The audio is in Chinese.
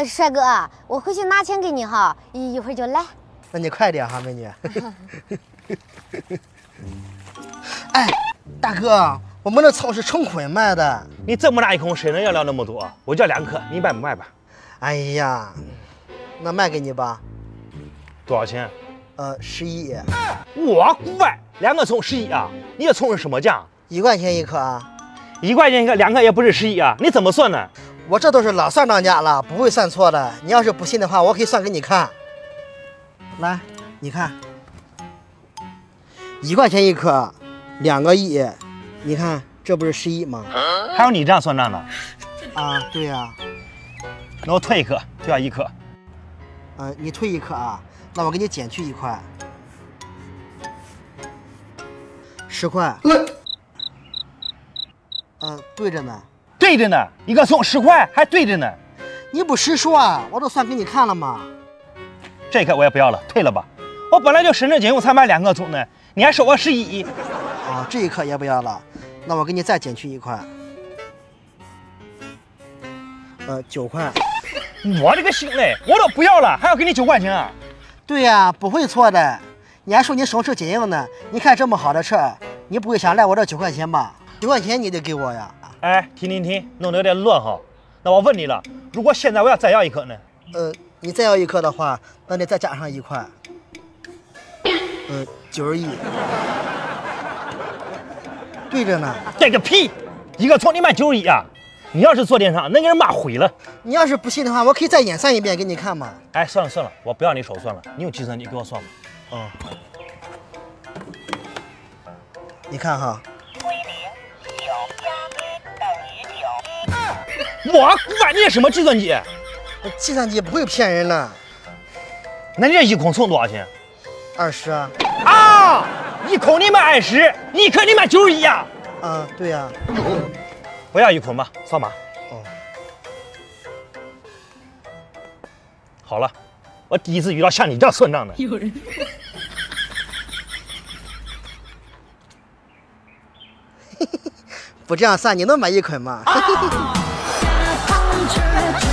呃，帅哥，我回去拿钱给你哈，一一会儿就来。那你快点哈，美女。哎，大哥，我们的草是成捆卖的。你这么大一口，谁能要了那么多？我叫两颗，你卖不卖吧？哎呀，那卖给你吧。多少钱？呃，十一。我乖，两个葱十一啊？你这葱是什么价？一块钱一颗啊？一块钱一个，两个也不是十一啊？你怎么算呢？我这都是老算账家了，不会算错的。你要是不信的话，我可以算给你看。来，你看，一块钱一颗，两个亿，你看这不是十一吗？还有你这样算账的？啊，对呀。那我退一颗，退下一颗。嗯，你退一颗啊？那我给你减去一块，十块。嗯，对着呢。对着呢，一个葱十块，还对着呢。你不实说啊？我都算给你看了吗。这颗我也不要了，退了吧。我本来就省着紧，我才买两个葱呢，你还收我十一。啊，这一颗也不要了，那我给你再减去一块。呃，九块。我的个心嘞，我都不要了，还要给你九块钱啊？对呀，不会错的。你还说你省吃俭用呢，你看这么好的车，你不会想赖我这九块钱吧？九块钱你得给我呀。哎，停停停，弄得有点乱哈。那我问你了，如果现在我要再要一颗呢？呃，你再要一颗的话，那得再加上一块。呃，九十一。对着呢。对个屁！一个葱你卖九十一啊？你要是做电商，能给人骂毁了。你要是不信的话，我可以再演算一遍给你看嘛。哎，算了算了，我不要你手算了，你用计算机给我算吧。嗯。你看哈。我管你什么计算机？计算机不会骗人的。那你这一孔葱多少钱？二十啊。啊！一孔你卖二十，一颗你卖九十一啊？啊，对呀。不要一孔吧，扫码。哦。好了，我第一次遇到像你这样算账的。有人。不这样算，你能买一捆吗？try